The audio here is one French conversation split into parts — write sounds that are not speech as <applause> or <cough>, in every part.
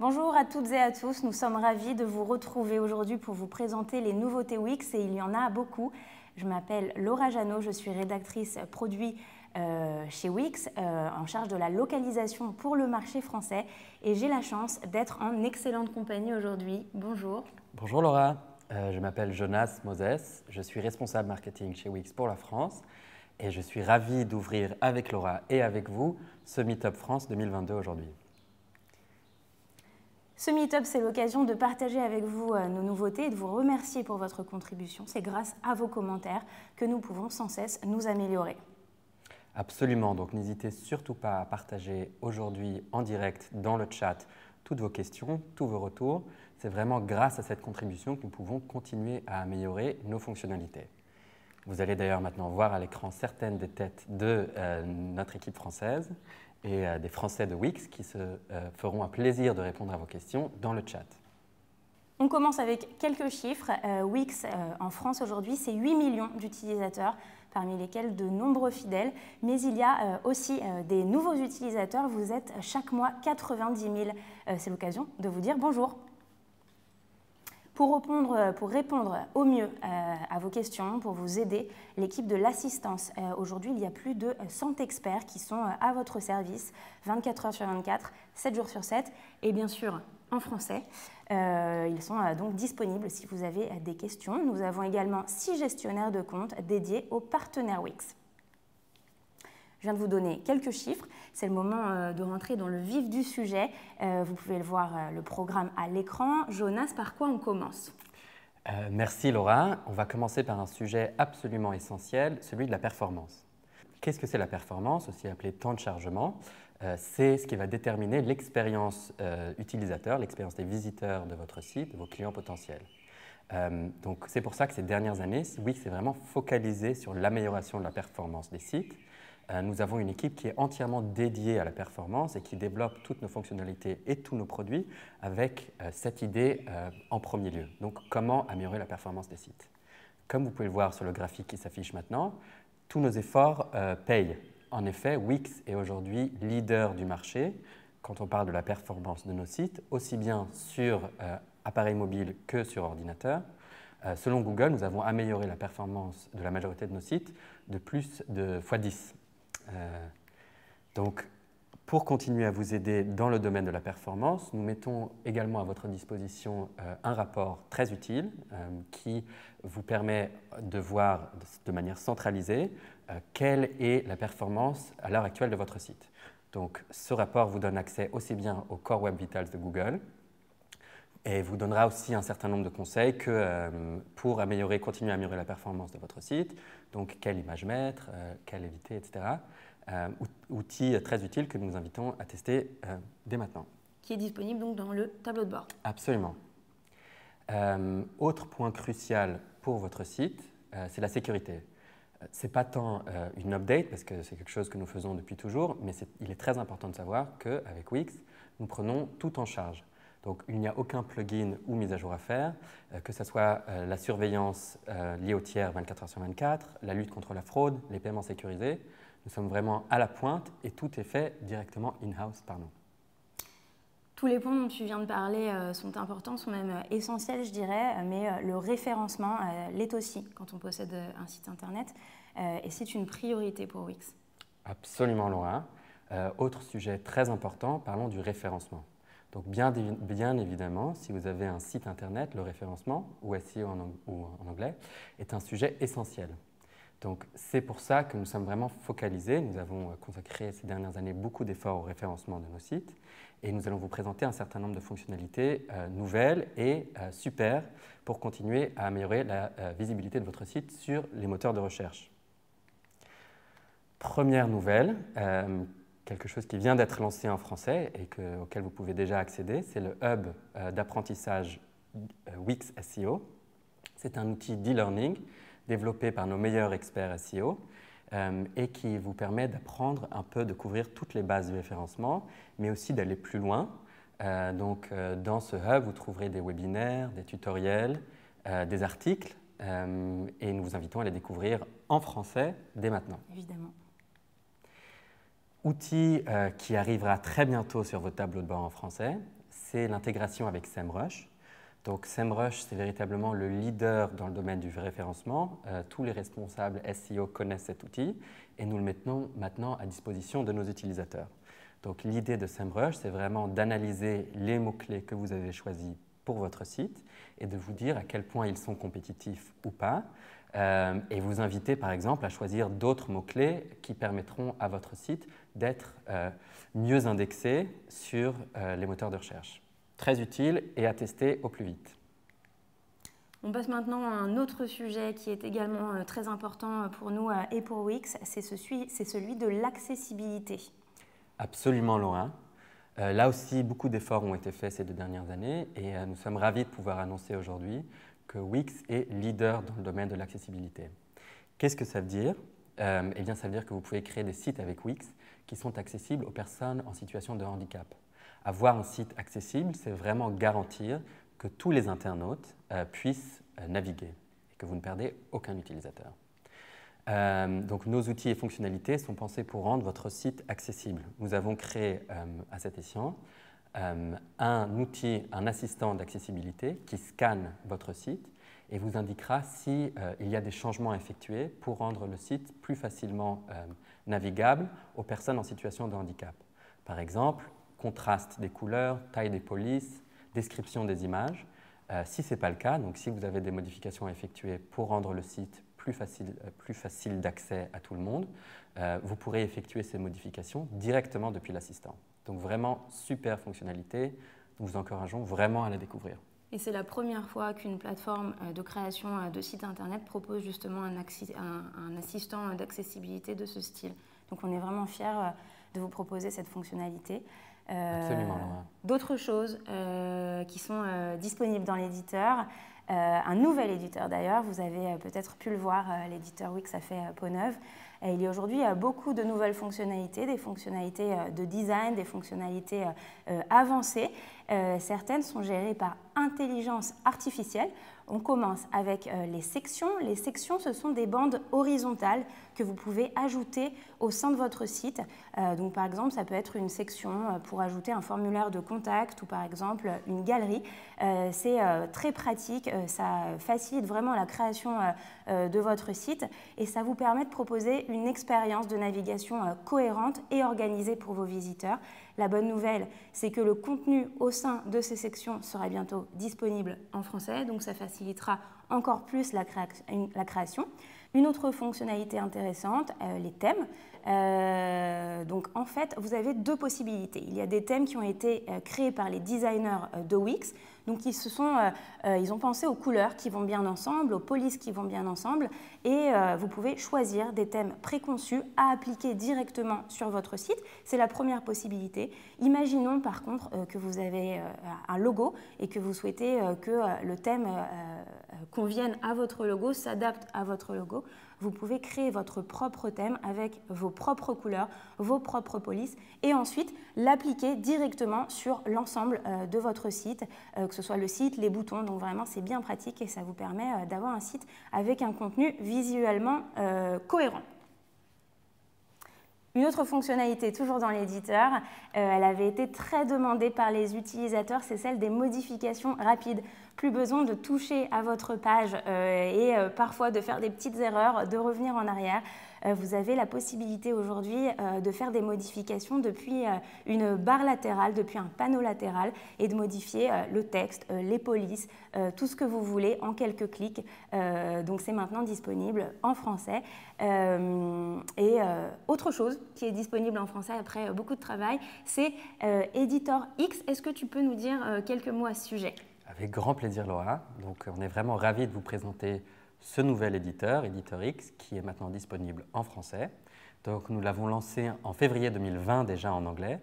Bonjour à toutes et à tous, nous sommes ravis de vous retrouver aujourd'hui pour vous présenter les nouveautés Wix et il y en a beaucoup. Je m'appelle Laura Janot, je suis rédactrice produit euh, chez Wix euh, en charge de la localisation pour le marché français et j'ai la chance d'être en excellente compagnie aujourd'hui. Bonjour. Bonjour Laura, euh, je m'appelle Jonas Moses, je suis responsable marketing chez Wix pour la France et je suis ravi d'ouvrir avec Laura et avec vous ce Meetup France 2022 aujourd'hui. Ce Meetup, c'est l'occasion de partager avec vous euh, nos nouveautés et de vous remercier pour votre contribution. C'est grâce à vos commentaires que nous pouvons sans cesse nous améliorer. Absolument, donc n'hésitez surtout pas à partager aujourd'hui en direct dans le chat toutes vos questions, tous vos retours. C'est vraiment grâce à cette contribution que nous pouvons continuer à améliorer nos fonctionnalités. Vous allez d'ailleurs maintenant voir à l'écran certaines des têtes de euh, notre équipe française et euh, des Français de Wix qui se euh, feront un plaisir de répondre à vos questions dans le chat. On commence avec quelques chiffres. Euh, Wix en France aujourd'hui, c'est 8 millions d'utilisateurs, parmi lesquels de nombreux fidèles. Mais il y a aussi des nouveaux utilisateurs. Vous êtes chaque mois 90 000. c'est l'occasion de vous dire bonjour. Pour répondre, euh, pour répondre au mieux euh, à vos questions, pour vous aider, l'équipe de l'assistance. Euh, aujourd'hui, il y a plus de 100 experts qui sont à votre service 24 heures sur 24, 7 jours sur 7, et bien sûr en français. ils sont donc disponibles si vous avez des questions. Nous avons également 6 gestionnaires de comptes dédiés aux partenaires Wix. Je viens de vous donner quelques chiffres. C'est le moment euh, de rentrer dans le vif du sujet. Euh, vous pouvez le voir, euh, le programme à l'écran. Jonas, par quoi on commence? Merci Laura. On va commencer par un sujet absolument essentiel, celui de la performance. Qu'est-ce que c'est la performance, aussi appelée temps de chargement? C'est ce qui va déterminer l'expérience utilisateur, l'expérience des visiteurs de votre site, de vos clients potentiels. donc c'est pour ça que ces dernières années, Wix est vraiment focalisé sur l'amélioration de la performance des sites nous avons une équipe qui est entièrement dédiée à la performance et qui développe toutes nos fonctionnalités et tous nos produits avec euh, cette idée euh, en premier lieu. Donc, comment améliorer la performance des sites Comme vous pouvez le voir sur le graphique qui s'affiche maintenant, tous nos efforts payent. En effet, Wix est aujourd'hui leader du marché quand on parle de la performance de nos sites, aussi bien sur appareil mobile que sur ordinateur. selon Google, nous avons amélioré la performance de la majorité de nos sites de plus de x10 euh, donc, pour continuer à vous aider dans le domaine de la performance, nous mettons également à votre disposition euh, un rapport très utile euh, qui vous permet de voir de manière centralisée quelle est la performance à l'heure actuelle de votre site. Donc, ce rapport vous donne accès aussi bien au Core Web Vitals de Google et vous donnera aussi un certain nombre de conseils que, pour améliorer, continuer à améliorer la performance de votre site. Donc, quelle image mettre, quelle éviter, etc. Euh, outil très utile que nous vous invitons à tester euh, dès maintenant. Qui est disponible donc dans le tableau de bord. Absolument. Euh, autre point crucial pour votre site, c'est la sécurité. Ce n'est pas tant une update, parce que c'est quelque chose que nous faisons depuis toujours, mais il est très important de savoir qu'avec Wix, nous prenons tout en charge. Donc il n'y a aucun plugin ou mise à jour à faire, que ce soit la surveillance liée au tiers 24 h sur 24, la lutte contre la fraude, les paiements sécurisés. Nous sommes vraiment à la pointe et tout est fait directement in-house par nous. Tous les points dont tu viens de parler euh, sont importants, sont même euh, essentiels, je dirais, euh, mais le référencement l'est aussi quand on possède un site internet et c'est une priorité pour Wix. Absolument, Laura. autre sujet très important, parlons du référencement. Donc, bien, évidemment, si vous avez un site internet, le référencement, ou SEO en anglais, est un sujet essentiel. Donc c'est pour ça que nous sommes vraiment focalisés. Nous avons euh, consacré ces dernières années beaucoup d'efforts au référencement de nos sites et nous allons vous présenter un certain nombre de fonctionnalités euh, nouvelles et euh, super pour continuer à améliorer la visibilité de votre site sur les moteurs de recherche. Première nouvelle, quelque chose qui vient d'être lancé en français et auquel vous pouvez déjà accéder, c'est le hub d'apprentissage Wix SEO. C'est un outil d'e-learning développé par nos meilleurs experts SEO euh, et qui vous permet d'apprendre un peu, de couvrir toutes les bases du référencement, mais aussi d'aller plus loin. Euh, donc, euh, dans ce hub, vous trouverez des webinaires, des tutoriels, des articles, et nous vous invitons à les découvrir en français dès maintenant. Évidemment. Outil qui arrivera très bientôt sur vos tableaux de bord en français, c'est l'intégration avec SEMrush. Donc SEMrush, c'est véritablement le leader dans le domaine du référencement. Euh, tous les responsables SEO connaissent cet outil et nous le mettons maintenant à disposition de nos utilisateurs. Donc l'idée de SEMrush, c'est vraiment d'analyser les mots-clés que vous avez choisis pour votre site et de vous dire à quel point ils sont compétitifs ou pas. Euh, et vous inviter par exemple à choisir d'autres mots-clés qui permettront à votre site d'être euh, mieux indexé sur les moteurs de recherche très utile et à tester au plus vite. On passe maintenant à un autre sujet qui est également euh, très important pour nous euh, et pour Wix, c'est celui de l'accessibilité. Absolument, Laura. Euh, là aussi, beaucoup d'efforts ont été faits ces deux dernières années et nous sommes ravis de pouvoir annoncer aujourd'hui que Wix est leader dans le domaine de l'accessibilité. Qu'est-ce que ça veut dire? Eh bien, ça veut dire que vous pouvez créer des sites avec Wix qui sont accessibles aux personnes en situation de handicap. Avoir un site accessible, c'est vraiment garantir que tous les internautes euh, puissent euh, naviguer et que vous ne perdez aucun utilisateur. Euh, donc nos outils et fonctionnalités sont pensés pour rendre votre site accessible. Nous avons créé à cet escient un outil, un assistant d'accessibilité qui scanne votre site et vous indiquera s'il il y a des changements à effectuer pour rendre le site plus facilement navigable aux personnes en situation de handicap. Par exemple, contraste des couleurs, taille des polices, description des images. Euh, si ce n'est pas le cas, donc si vous avez des modifications à effectuer pour rendre le site plus facile, euh, plus facile d'accès à tout le monde, euh, vous pourrez effectuer ces modifications directement depuis l'assistant. Donc vraiment super fonctionnalité, nous vous encourageons vraiment à la découvrir. Et c'est la première fois qu'une plateforme de création de site internet propose justement un, un assistant d'accessibilité de ce style. Donc on est vraiment fiers de vous proposer cette fonctionnalité. Euh, d'autres choses euh, qui sont euh, disponibles dans l'éditeur. un nouvel éditeur d'ailleurs, vous avez peut-être pu le voir, l'éditeur Wix a fait peau neuve. il y a aujourd'hui beaucoup de nouvelles fonctionnalités, des fonctionnalités de design, des fonctionnalités avancées. Certaines sont gérées par intelligence artificielle. On commence avec euh, les sections. Les sections, ce sont des bandes horizontales que vous pouvez ajouter au sein de votre site. Euh, donc, par exemple, ça peut être une section euh, pour ajouter un formulaire de contact ou par exemple une galerie. C'est très pratique, ça facilite vraiment la création de votre site et ça vous permet de proposer une expérience de navigation cohérente et organisée pour vos visiteurs. La bonne nouvelle, c'est que le contenu au sein de ces sections sera bientôt disponible en français, donc ça facilitera encore plus la, création. Une autre fonctionnalité intéressante, euh, les thèmes. Euh, donc en fait, vous avez deux possibilités. Il y a des thèmes qui ont été euh, créés par les designers de Wix, donc ils, se sont, ils ont pensé aux couleurs qui vont bien ensemble, aux polices qui vont bien ensemble, et vous pouvez choisir des thèmes préconçus à appliquer directement sur votre site. C'est la première possibilité. Imaginons par contre que vous avez un logo et que vous souhaitez que le thème convienne à votre logo, s'adapte à votre logo vous pouvez créer votre propre thème avec vos propres couleurs, vos propres polices et ensuite l'appliquer directement sur l'ensemble euh, de votre site, euh, que ce soit le site, les boutons. Donc vraiment, c'est bien pratique et ça vous permet euh, d'avoir un site avec un contenu visuellement cohérent. Une autre fonctionnalité, toujours dans l'éditeur, elle avait été très demandée par les utilisateurs, c'est celle des modifications rapides plus besoin de toucher à votre page euh, et euh, parfois de faire des petites erreurs, de revenir en arrière. Euh, vous avez la possibilité aujourd'hui de faire des modifications depuis une barre latérale, depuis un panneau latéral et de modifier le texte, les polices, tout ce que vous voulez en quelques clics. donc c'est maintenant disponible en français. et autre chose qui est disponible en français après beaucoup de travail, c'est Editor X. Est-ce que tu peux nous dire quelques mots à ce sujet? Avec grand plaisir, Laura. Donc, on est vraiment ravis de vous présenter ce nouvel éditeur, X, qui est maintenant disponible en français. Donc, nous l'avons lancé en février 2020 déjà en anglais.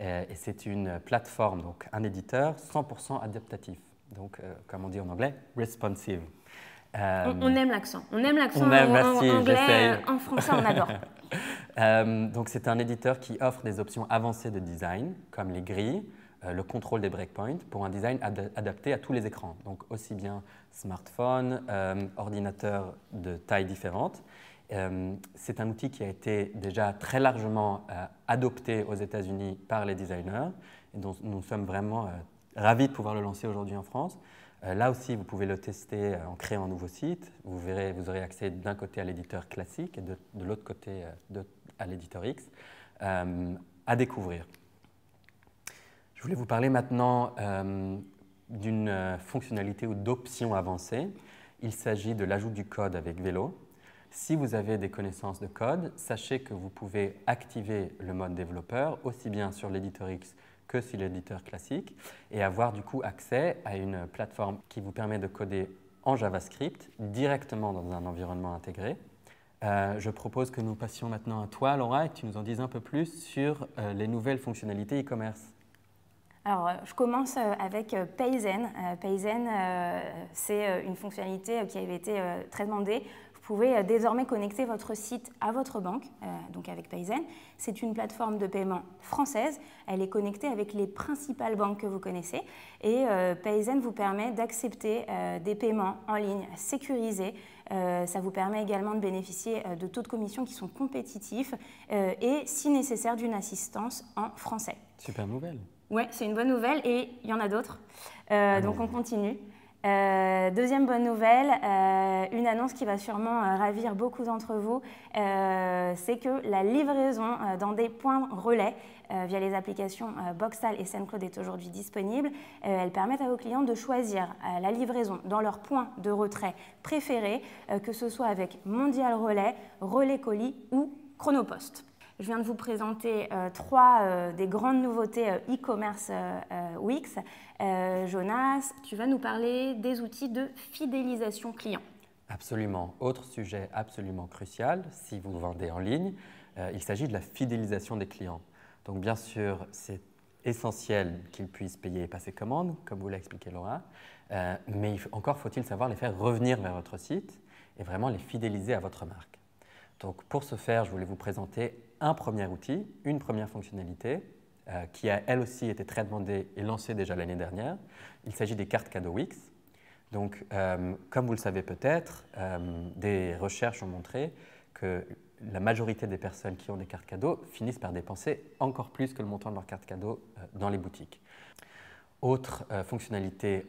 Euh, et c'est une plateforme, donc un éditeur 100% adaptatif. Donc, euh, comme on dit en anglais, responsive. Euh, on, aime l'accent. On aime l'accent en, anglais. En français, on adore. <laughs> donc, c'est un éditeur qui offre des options avancées de design, comme les grilles, euh, le contrôle des breakpoints pour un design adapté à tous les écrans, donc aussi bien smartphone, euh, ordinateur de taille différente. Euh, c'est un outil qui a été déjà très largement adopté aux États-Unis par les designers et dont nous sommes vraiment ravi de pouvoir le lancer aujourd'hui en France. là aussi, vous pouvez le tester en créant un nouveau site. Vous, verrez, vous aurez accès d'un côté à l'éditeur classique et de, l'autre côté à l'éditeur X à découvrir. Je voulais vous parler maintenant d'une fonctionnalité ou d'options avancées. Il s'agit de l'ajout du code avec Vélo. Si vous avez des connaissances de code, sachez que vous pouvez activer le mode développeur aussi bien sur l'éditeur X que sur l'éditeur classique et avoir du coup accès à une plateforme qui vous permet de coder en JavaScript directement dans un environnement intégré. Euh, je propose que nous passions maintenant à toi, Laura, et que tu nous en dises un peu plus sur euh, les nouvelles fonctionnalités e-commerce. Alors, euh, je commence avec Payzen. Payzen, c'est une fonctionnalité qui avait été très demandée vous pouvez euh, désormais connecter votre site à votre banque, euh, donc avec Payzen. C'est une plateforme de paiement française. Elle est connectée avec les principales banques que vous connaissez. Et euh, Payzen vous permet d'accepter des paiements en ligne sécurisés. ça vous permet également de bénéficier de taux de commission qui sont compétitifs et, si nécessaire, d'une assistance en français. Super nouvelle. Oui, c'est une bonne nouvelle et il y en a d'autres. donc on continue. Euh, deuxième bonne nouvelle, euh, une annonce qui va sûrement euh, ravir beaucoup d'entre vous, c'est que la livraison dans des points relais via les applications Boxal et SendCloud est aujourd'hui disponible. elles permettent à vos clients de choisir la livraison dans leur point de retrait préféré, que ce soit avec Mondial Relais, Relais Colis ou Chronopost. Je viens de vous présenter euh, trois euh, des grandes nouveautés euh, e-commerce Wix. Jonas, tu vas nous parler des outils de fidélisation client. Absolument. Autre sujet absolument crucial, si vous vendez en ligne, il s'agit de la fidélisation des clients. Donc bien sûr, c'est essentiel qu'ils puissent payer et passer commande, comme vous l'a expliqué Laura, mais encore faut-il savoir les faire revenir vers votre site et vraiment les fidéliser à votre marque. Donc pour ce faire, je voulais vous présenter un premier outil, une première fonctionnalité euh, qui a elle aussi été très demandée et lancée déjà l'année dernière. Il s'agit des cartes cadeaux Wix. Donc, euh, comme vous le savez peut-être, euh, des recherches ont montré que la majorité des personnes qui ont des cartes cadeaux finissent par dépenser encore plus que le montant de leur carte cadeau dans les boutiques. Autre fonctionnalité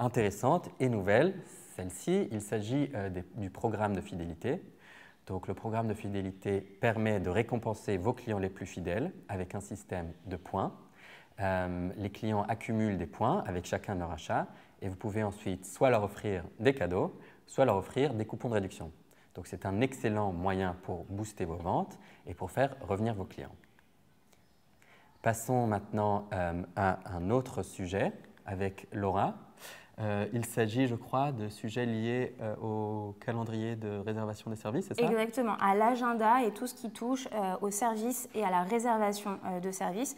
intéressante et nouvelle, celle-ci, il s'agit du programme de fidélité. Donc le programme de fidélité permet de récompenser vos clients les plus fidèles avec un système de points. Euh, les clients accumulent des points avec chacun de leur achat et vous pouvez ensuite soit leur offrir des cadeaux, soit leur offrir des coupons de réduction. Donc c'est un excellent moyen pour booster vos ventes et pour faire revenir vos clients. Passons maintenant euh, à un autre sujet avec Laura. Euh, il s'agit, je crois, de sujets liés euh, au calendrier de réservation des services, c'est ça? Exactement, à l'agenda et tout ce qui touche euh, aux services et à la réservation de services.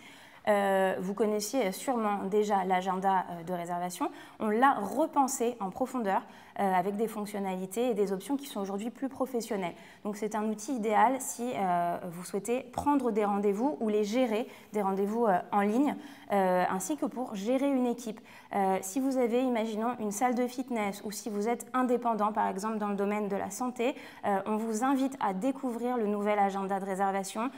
vous connaissiez sûrement déjà l'agenda de réservation. On l'a repensé en profondeur avec des fonctionnalités et des options qui sont aujourd'hui plus professionnelles. Donc c'est un outil idéal si euh, vous souhaitez prendre des rendez-vous ou les gérer, des rendez-vous euh, en ligne, ainsi que pour gérer une équipe. si vous avez, imaginons, une salle de fitness ou si vous êtes indépendant, par exemple dans le domaine de la santé, on vous invite à découvrir le nouvel agenda de réservation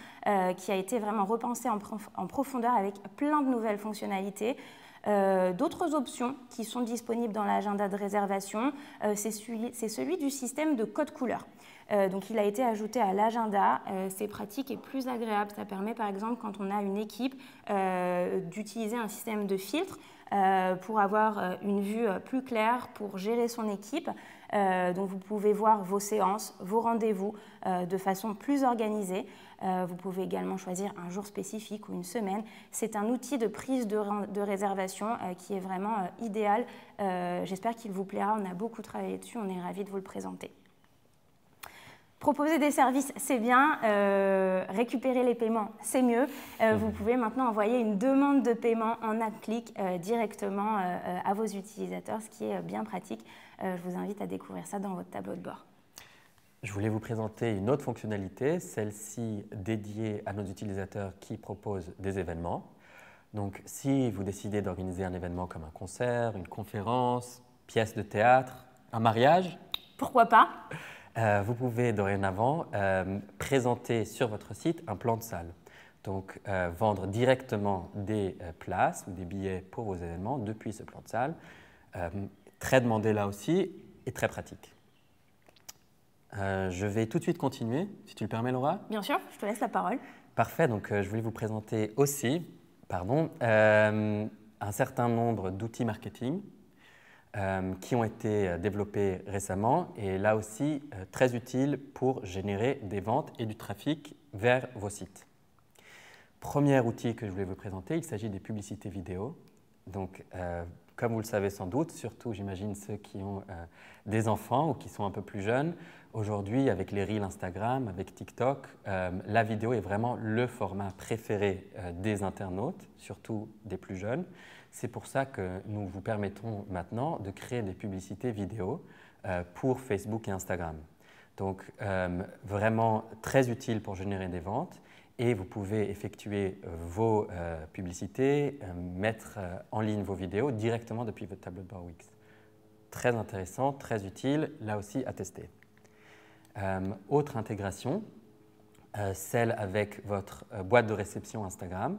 qui a été vraiment repensé en profondeur avec plein de nouvelles fonctionnalités. Euh, d'autres options qui sont disponibles dans l'agenda de réservation, euh, c'est celui, du système de code couleur. Euh, donc il a été ajouté à l'agenda, c'est pratique et plus agréable. Ça permet par exemple quand on a une équipe d'utiliser un système de filtre pour avoir une vue plus claire, pour gérer son équipe. donc vous pouvez voir vos séances, vos rendez-vous de façon plus organisée. Euh, vous pouvez également choisir un jour spécifique ou une semaine. C'est un outil de prise de, réservation euh, qui est vraiment euh, idéal. J'espère qu'il vous plaira. On a beaucoup travaillé dessus. On est ravis de vous le présenter. Proposer des services, c'est bien. récupérer les paiements, c'est mieux. vous mmh. pouvez maintenant envoyer une demande de paiement en un clic directement à vos utilisateurs, ce qui est bien pratique. je vous invite à découvrir ça dans votre tableau de bord. Je voulais vous présenter une autre fonctionnalité, celle-ci dédiée à nos utilisateurs qui proposent des événements. Donc si vous décidez d'organiser un événement comme un concert, une conférence, pièce de théâtre, un mariage, pourquoi pas? Euh, Vous pouvez dorénavant euh, présenter sur votre site un plan de salle. Donc, vendre directement des places ou des billets pour vos événements depuis ce plan de salle. très demandé là aussi et très pratique. je vais tout de suite continuer, si tu le permets, Laura. Bien sûr, je te laisse la parole. Parfait, donc je voulais vous présenter aussi pardon, un certain nombre d'outils marketing euh, qui ont été euh, développés récemment et là aussi euh, très utiles pour générer des ventes et du trafic vers vos sites. Premier outil que je voulais vous présenter, il s'agit des publicités vidéo. Donc, comme vous le savez sans doute, surtout j'imagine ceux qui ont des enfants ou qui sont un peu plus jeunes, aujourd'hui avec les reels Instagram, avec TikTok, la vidéo est vraiment le format préféré des internautes, surtout des plus jeunes. C'est pour ça que nous vous permettons maintenant de créer des publicités vidéo euh, pour Facebook et Instagram. Donc euh, vraiment très utile pour générer des ventes et vous pouvez effectuer euh, vos publicités, mettre en ligne vos vidéos directement depuis votre tableau de bord Wix. Très intéressant, très utile, là aussi à tester. autre intégration, celle avec votre boîte de réception Instagram.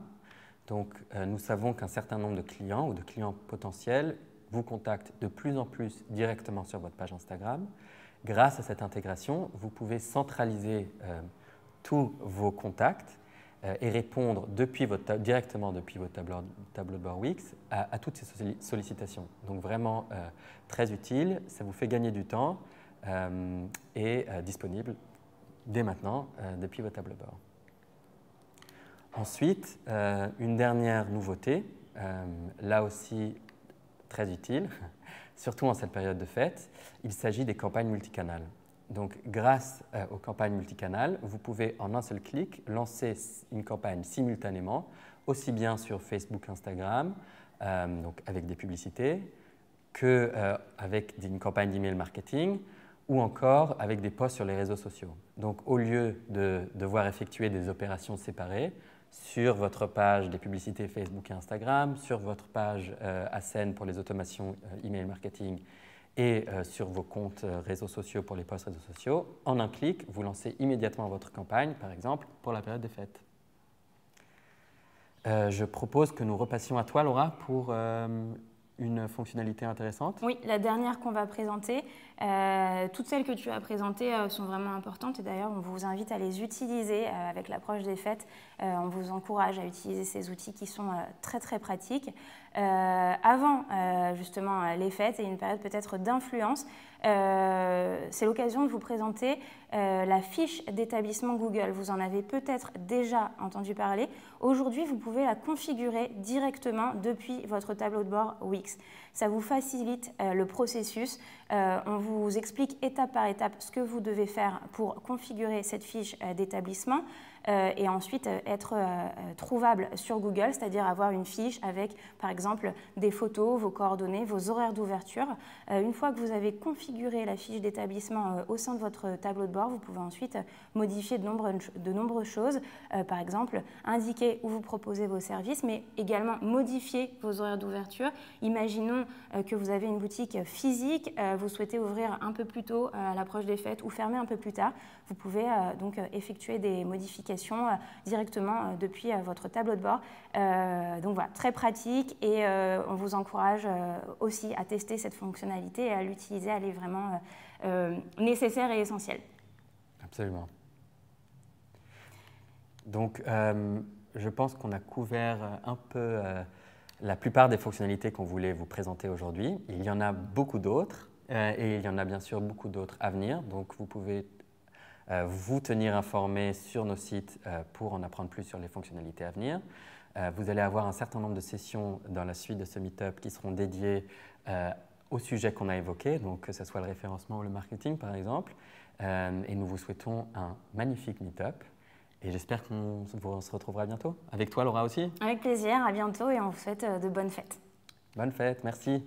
Donc, euh, nous savons qu'un certain nombre de clients ou de clients potentiels vous contactent de plus en plus directement sur votre page Instagram. Grâce à cette intégration, vous pouvez centraliser euh, tous vos contacts euh, et répondre directement depuis votre tableau, tableau de bord Wix à, toutes ces sollicitations. Donc vraiment très utile, ça vous fait gagner du temps et disponible dès maintenant depuis votre tableau de bord. Ensuite, euh, une dernière nouveauté, euh, là aussi très utile, <laughs> surtout en cette période de fête, il s'agit des campagnes multicanales. Donc, grâce euh, aux campagnes multicanales, vous pouvez en un seul clic lancer une campagne simultanément, aussi bien sur Facebook, Instagram, donc avec des publicités, qu'avec une campagne d'email marketing, ou encore avec des posts sur les réseaux sociaux. Donc, au lieu de devoir effectuer des opérations séparées, sur votre page des publicités Facebook et Instagram, sur votre page euh, ASEN pour les automations euh, email marketing et euh, sur vos comptes réseaux sociaux pour les posts réseaux sociaux. En un clic, vous lancez immédiatement votre campagne, par exemple, pour la période des fêtes. je propose que nous repassions à toi, Laura, pour une fonctionnalité intéressante? Oui, la dernière qu'on va présenter. Euh, toutes celles que tu as présentées euh, sont vraiment importantes et d'ailleurs on vous invite à les utiliser euh, avec l'approche des fêtes. on vous encourage à utiliser ces outils qui sont très très pratiques. avant justement les fêtes et une période peut-être d'influence, c'est l'occasion de vous présenter la fiche d'établissement Google. Vous en avez peut-être déjà entendu parler. Aujourd'hui, vous pouvez la configurer directement depuis votre tableau de bord Wix. Ça vous facilite le processus. on vous explique étape par étape ce que vous devez faire pour configurer cette fiche euh, d'établissement. Euh, et ensuite euh, être euh, trouvable sur Google, c'est-à-dire avoir une fiche avec par exemple des photos, vos coordonnées, vos horaires d'ouverture. une fois que vous avez configuré la fiche d'établissement au sein de votre tableau de bord, vous pouvez ensuite modifier de, de nombreuses choses, par exemple indiquer où vous proposez vos services, mais également modifier vos horaires d'ouverture. Imaginons que vous avez une boutique physique, vous souhaitez ouvrir un peu plus tôt à l'approche des fêtes ou fermer un peu plus tard. Vous pouvez donc effectuer des modifications euh, directement euh, depuis euh, votre tableau de bord. donc voilà, très pratique et on vous encourage aussi à tester cette fonctionnalité et à l'utiliser, elle est vraiment nécessaire et essentielle. Absolument. Donc, je pense qu'on a couvert un peu la plupart des fonctionnalités qu'on voulait vous présenter aujourd'hui. Il y en a beaucoup d'autres et il y en a bien sûr beaucoup d'autres à venir. Donc, vous pouvez euh, vous tenir informé sur nos sites euh, pour en apprendre plus sur les fonctionnalités à venir. Euh, vous allez avoir un certain nombre de sessions dans la suite de ce meetup qui seront dédiées au sujet qu'on a évoqué, donc que ce soit le référencement ou le marketing par exemple. et nous vous souhaitons un magnifique meetup. Et j'espère qu'on se retrouvera bientôt. Avec toi, Laura aussi? Avec plaisir, à bientôt et on vous souhaite de bonnes fêtes. Bonnes fêtes, merci.